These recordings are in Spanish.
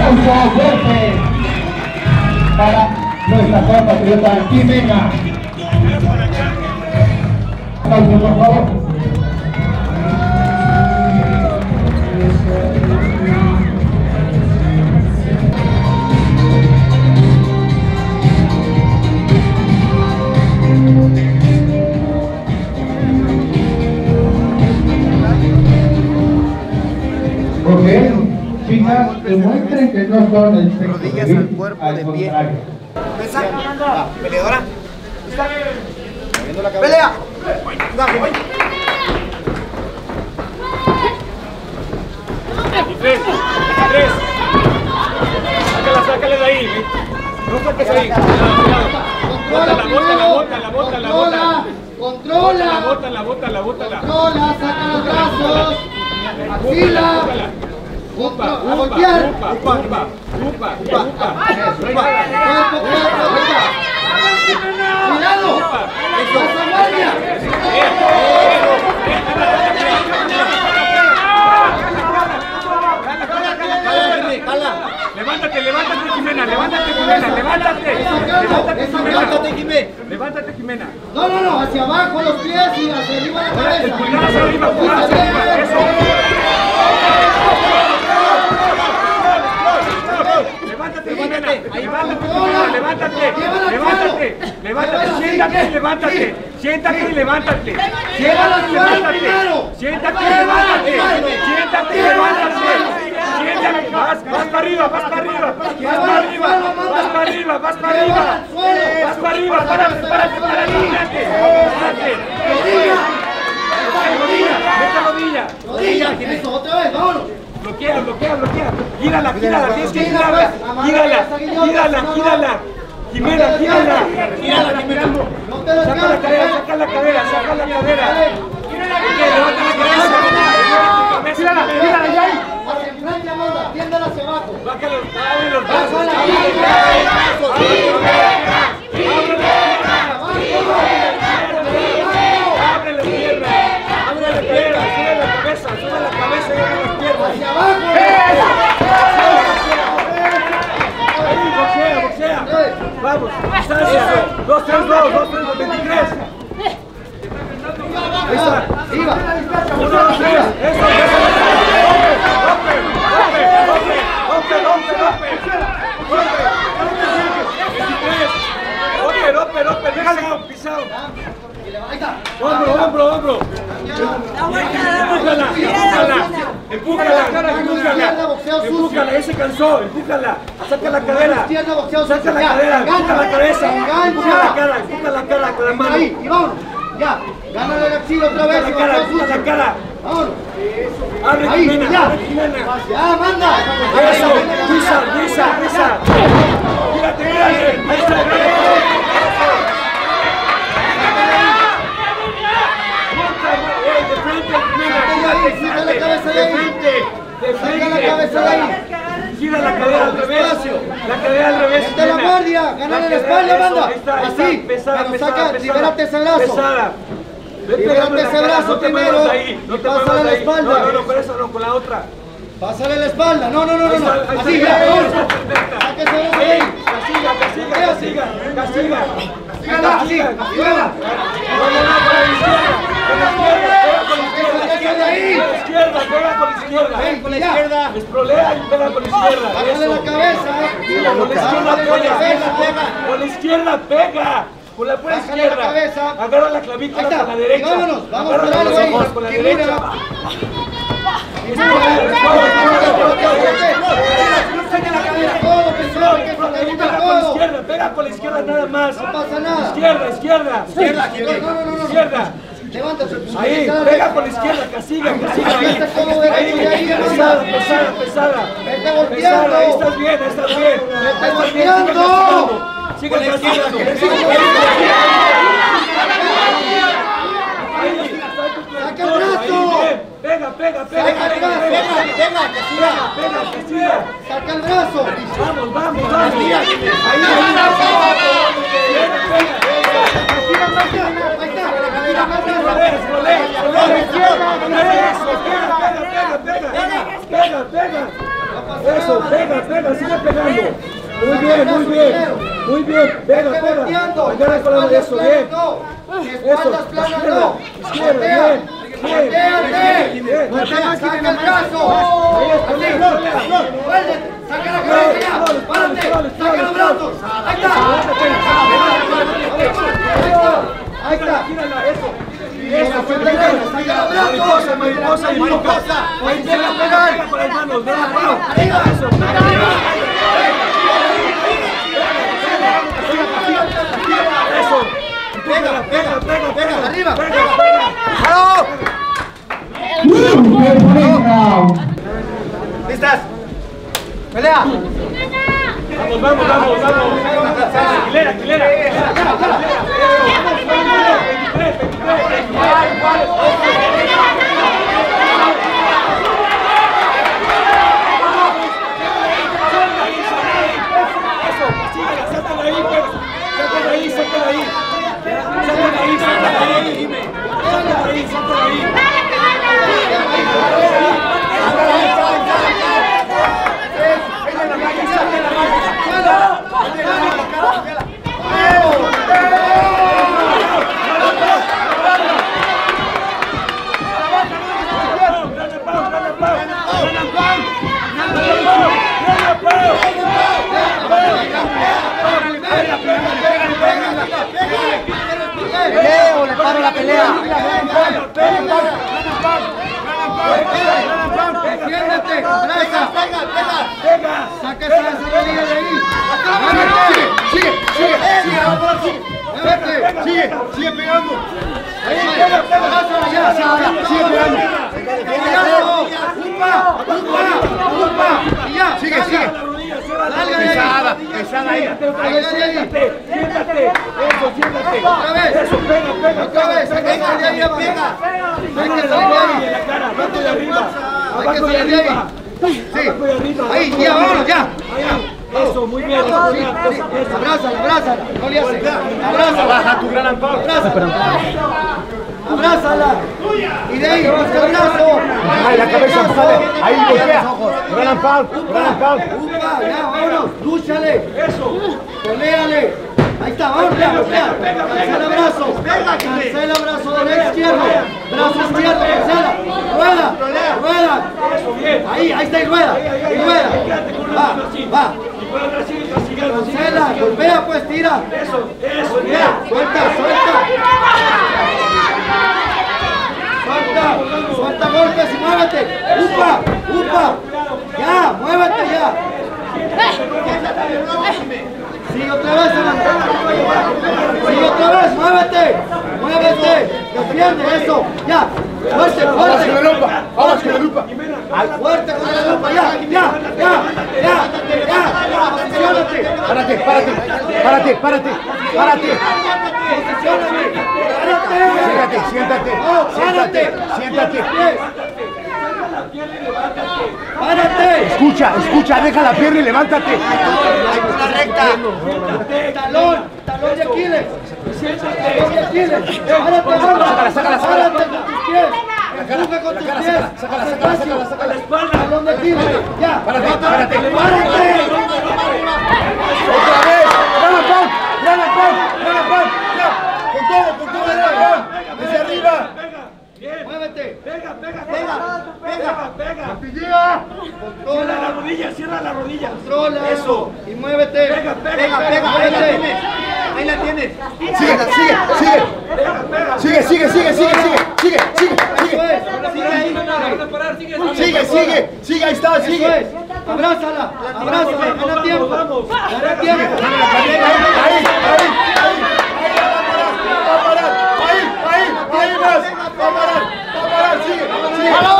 Aplauso fuerte para nuestra compatriota Jimena. Aplauso, por favor. Demuestren que no son el sexo Rodillas débil, al cuerpo al de pie. contrario. Peleadora. Pelea. Dale. Tres, tres. Sácala, sácala de ahí. No saques ahí. Cuidado, cuidado. Bótala, bótala, bótala, bótala. Controla, Bótala, bótala, bótala. controla, saca los brazos, afila, Contra- a Upa, upa, upa, upa, upa, upa, upa. cuerpo, cuerpo, venga. Cuidado, pasa guardia. Levántate, levántate, Jimena, levántate, Jimena, levántate. Levántate, Levántate, Jimena. Levántate, Jimena. No, no, no, hacia abajo los pies y hacia arriba la cabeza. hacia arriba, hacia arriba. Eso. Levántate, Jimena. Levántate, Jimena, levántate. Levántate. Levántate. Siéntate y levántate. Siéntate y levántate. Siéntate y levántate. Siéntate y levántate. Siéntate y levántate. Siéntate. Vas, vas para arriba, vas para arriba. Vas para arriba. Vas para arriba, vas para arriba. Vas para arriba, párate, párate, párate. Párate. Párate. Rodilla, mete rodilla. Rodilla, eso, otra vez, vámonos. Bloquea, bloquea, bloquea. Gírala, gírala, tienes que girarla. Gírala, gírala, gírala. Jimena, Jimena. No te Saca la cadera, saca la cadera, saca la cadera. Ok, levanta la cabeza. Gírala, gírala, ya. ahí. Hacia enfrente, Amanda, tiéndala hacia abajo. Bájale, abre los brazos. Bájala, Abre los brazos. Abre las piernas. Abre las piernas. Sube la cabeza, sube la cabeza y abre las piernas. Hacia abajo. Ahí, boxea, boxea. Vamos, distancia. 2, 3, 2, 2, 3, 2, 23. Ahí está. Iba. 1, 2, 3. Eso, eso. Rompe, rompe, rompe, rompe, rompe, rompe. Rompe. 23. Rompe, rompe, rompe. Déjale, pisado. Ahí está. Hombro, hombro, hombro. Empújala, empújala, empújala, empújala. Empújala, ese cansó, empújala. Saca la cadera. Saca la cadera, empuja la cabeza. Empuja la cara, empuja la cara con la mano. Ahí, y vámonos. Ya, gánale el axila otra vez. La cara, la cara. Vámonos. Abre Ahí, Jimena, ya. abre Jimena. Ya, manda. Eso, pisa, pisa, pisa. Gírate, gírate. Ahí está, Eh, de frente, Jimena, gírate, Saca la gírate. Cabeza de De frente, de la cabeza de ahí. Gira la cadera al revés. La cadera al revés. Mete la guardia, gánale la espalda, banda. Así, pesada, pesada, libérate ese brazo. Pesada. Ese brazo no te primero no te pásale la espalda. No, no, no, con no, con la otra. Pásale la espalda. No, no, no, no. Así, ya, ahí vámonos. está, perfecta. Saca ese brazo Ey, ahí. castiga, castiga, castiga, castiga. Castígala, castígala. Con la izquierda, con la izquierda, Saca de ahí. con la izquierda, pega con la izquierda. Ven, con la. Esprolea y pega con la izquierda. Bájale eso. la cabeza. Con la izquierda pega, con la izquierda pega. Con la pura la izquierda. cabeza. Agarra la clavícula con la derecha. Vámonos, vamos los ojos con la derecha. Pega con la izquierda, nada más. No pasa nada. Izquierda, izquierda. Izquierda, izquierda. Ahí, pega con la izquierda, ahí. Vete como derecho Ahí, ahí, pesada, pesada, pesada. Vete volteando. Pesada, ahí estás bien, ahí estás bien. Estás bien, sigue tu Saca el brazo. Pega, pega, pega, Saca que siga. pega, que siga. Saca el brazo. Vamos, vamos, vamos. Ahí, ahí, Ahí está, ahí está. Pega, pega. Eso, pega, pega, sigue pegando. Muy bien, muy bien. Muy bien, pega, pega. Agarra con la eso, bien. Eso, no. izquierda, bien. Saca el brazo. Saca la cabeza ya. Párate. Saca los brazos. Ahí está. Ahí está. Gírala, eso. Eso, suelta el brazo, saca los brazos. Mariposa, mariposa, mariposa. Ahí pega, pega, pega con las manos, de la mano. Eso, Eso. Pega, pega, pega, pega. Arriba. Pega, pega. ¿Listas? Pelea. Vamos, vamos, vamos, vamos. Aguilera, Aguilera. Sácala ahí, pues. Sácala ahí, sácala ahí. Sácala ahí, sácala ahí, dime. Sácala ahí, sácala ahí. Peleo, le paro la pelea. Abraza. Pega, pega. Saca esa rodilla de ahí. Sigue, sigue, sigue. Muévete. Sigue, sigue pegando. Ahí, abrázala ya. Sigue pegando. Upa, upa, upa. Y ya, sigue, sigue. Salga de ahí. Pesada, pesada ahí. Siéntate, siéntate. Eso, siéntate. Otra vez. Eso, pega, pega. Otra vez, saca de ahí, pega. Saca de Ahí, ahí. en la cara, abajo y arriba. Hay que Abajo de ahí. arriba. Sí. Ahí, ya, vámonos, ya. Eso, muy bien. Abrázala, abrázala. No le hace. Abrázala. Baja tu gran amparo. Abrázala. Abrázala. Y de ahí, busca el brazo. Ahí, la cabeza, sale. Ahí, golpea. Gran amparo, gran amparo. Ya, vámonos. Lúchale. Eso. Peléale. Ahí está, vamos, ya, golpea. Cancela el brazo. Cancela el brazo derecho izquierdo. Brazo izquierdo, cancela. Rueda, rueda. Ahí, ahí está y rueda. Y rueda. Va, va. Cancela, golpea pues, tira. Eso, eso. Ya, suelta, suelta. Suelta, suelta golpes y muévete. Upa, upa. Ya, muévete ya. Sigue otra vez, otra vez, muévete. Muévete. Defiende eso. Ya. Fuerte, fuerte. Vamos con la lupa. Ay, fuerte con la lupa. Ya, ya, ya, ya, ya. Posiciónate. Párate, párate, párate, párate, párate. Posiciónate. Párate. Siéntate, siéntate, siéntate, siéntate. Párate. Escucha, escucha, deja la pierna y levántate. Talón, talón de Aquiles. Talón de Aquiles. Sácala, sácala, sácala. Con tus pies. Empuja con tus pies. sácala, sácala, sácala, sácala. Talón de Aquiles. Ya. Párate, párate. Párate. Otra vez. Gran amparo, gran amparo, gran amparo. Ya, con todo, con todo, gran amparo. Desde arriba. Muévete. Pega, pega, pega. Pega, pega. Pilla. Cierra la rodilla, cierra la rodilla. Controla. Eso. Y muévete. Pega, pega, pega. Ahí la Muévete. tienes. Ahí la tienes. Sigue, sigue, sigue. Sigue, sigue, sigue, sigue, sigue, sigue, sigue, Eso sigue. es. Sigue ahí. Sigue, sigue, ahí está, sigue. es. Abrázala. Abrázala. Gana tiempo. Gana tiempo. Ahí, ahí, ahí, ahí. Va a parar, ahí, ahí, ahí más. Va a parar, va a parar, sigue, sigue.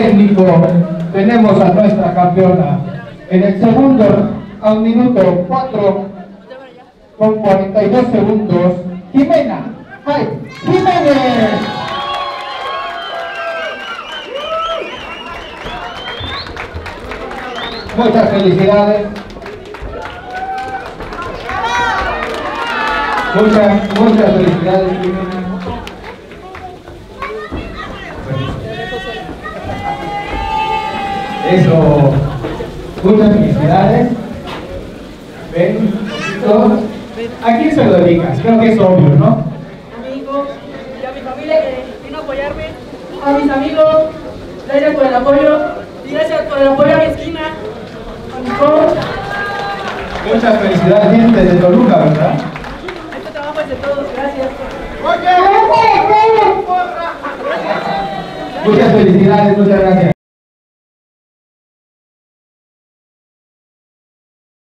Técnico tenemos a nuestra campeona. En el segundo, a un minuto 4 con 42 segundos, Jimena. ¡Ay! ¡Jiménez! Muchas felicidades. Muchas, muchas felicidades, Jimena. Eso, muchas felicidades. Ven, todos. ¿A quién se lo dedicas? Creo que es obvio, ¿no? amigos y a mi familia que vino a apoyarme, a mis amigos, gracias por el apoyo y gracias por el apoyo a mi esquina, a mi coach. Muchas felicidades, gente de Toluca, ¿verdad? Este trabajo es de todos, gracias. Muchas felicidades, muchas gracias.